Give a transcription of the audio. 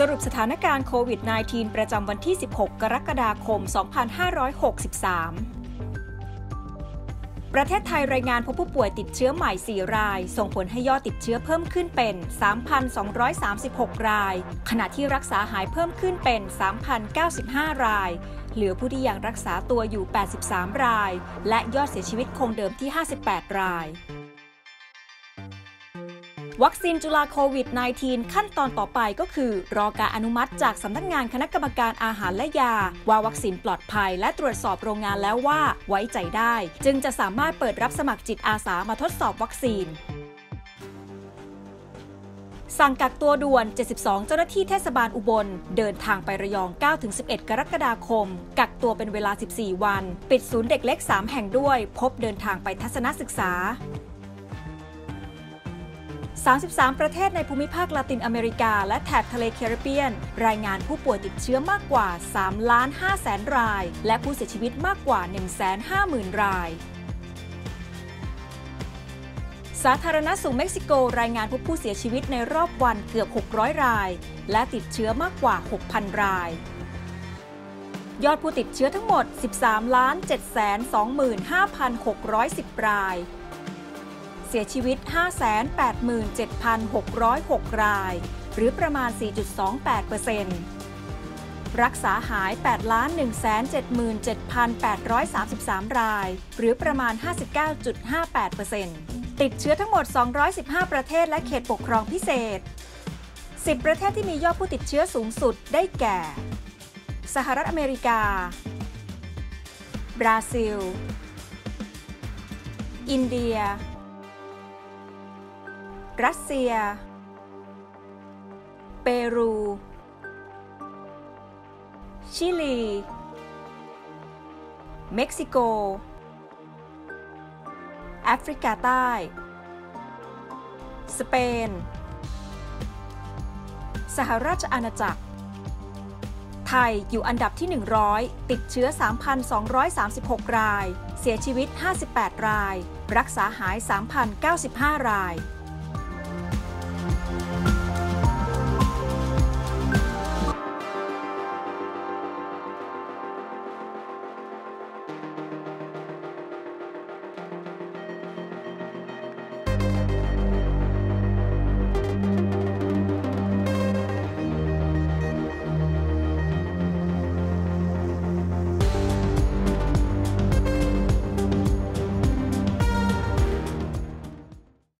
สรุปสถานการณ์โควิด -19 ประจำวันที่ 16 กรกฎาคม 2563 ประเทศไทยรายงานพบผู้ป่วยติดเชื้อใหม่ 4 ราย ส่งผลให้ยอดติดเชื้อเพิ่มขึ้นเป็น 3,236 ราย ขณะที่รักษาหายเพิ่มขึ้นเป็น 3,095 ราย เหลือผู้ที่ยังรักษาตัวอยู่ 83 ราย และยอดเสียชีวิตคงเดิมที่ 58 ราย วัคซีนจุลาโควิด -19 ขั้นตอนต่อไปก็คือ รอการอนุมัติจากสำนักงานคณะกรรมการอาหารและยา ว่าวัคซีนปลอดภัยและตรวจสอบโรงงานแล้วว่าไว้ใจได้ จึงจะสามารถเปิดรับสมัครจิตอาสามาทดสอบวัคซีนสั่งกักตัวด่วน 72 เจ้าหน้าที่เทศบาลอุบล เดินทางไประยอง 9-11 กรกฎาคม กักตัวเป็นเวลา 14 วัน ปิดศูนย์เด็กเล็ก 3 แห่งด้วย พบเดินทางไปทัศนศึกษา 33 ประเทศในภูมิภาคลาตินอเมริกา และแถบทะเลแคริบเบียน รายงานผู้ป่วยติดเชื้อมากกว่า 3 ล้าน5แสนราย และผู้เสียชีวิตมากกว่า 150,000 ราย สาธารณสุขเม็กซิโกรายงานพบผู้เสียชีวิตในรอบวันเกือบ 600 ราย และติดเชื้อมากกว่า 6,000 ราย ยอดผู้ติดเชื้อทั้งหมด 13 725,610 ราย เสียชีวิต 587,606 ราย หรือประมาณ 4.28%รักษาหาย 8,177,833 ราย หรือประมาณ 59.58%ติดเชื้อทั้งหมด 215 ประเทศและเขตปกครองพิเศษ 10 ประเทศที่มียอดผู้ติดเชื้อสูงสุดได้แก่ สหรัฐอเมริกา บราซิล อินเดีย รัสเซีย เปรู ชิลี เม็กซิโก แอฟริกาใต้ สเปน สหราชอาณาจักร ไทยอยู่อันดับที่ 100 ติดเชื้อ 3,236 ราย เสียชีวิต 58 ราย รักษาหาย 3,095 ราย